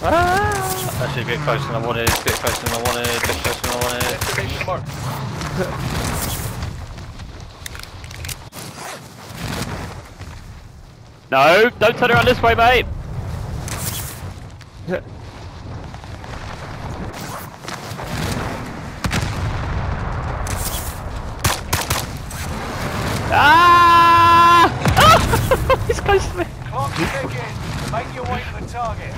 Ah! Actually, a bit closer than I wanted, a bit closer than I wanted, a bit closer than I wanted. Destination marked. No, don't turn around this way, mate! ah! He's close to me. Clock's ticking. Make your way to the target.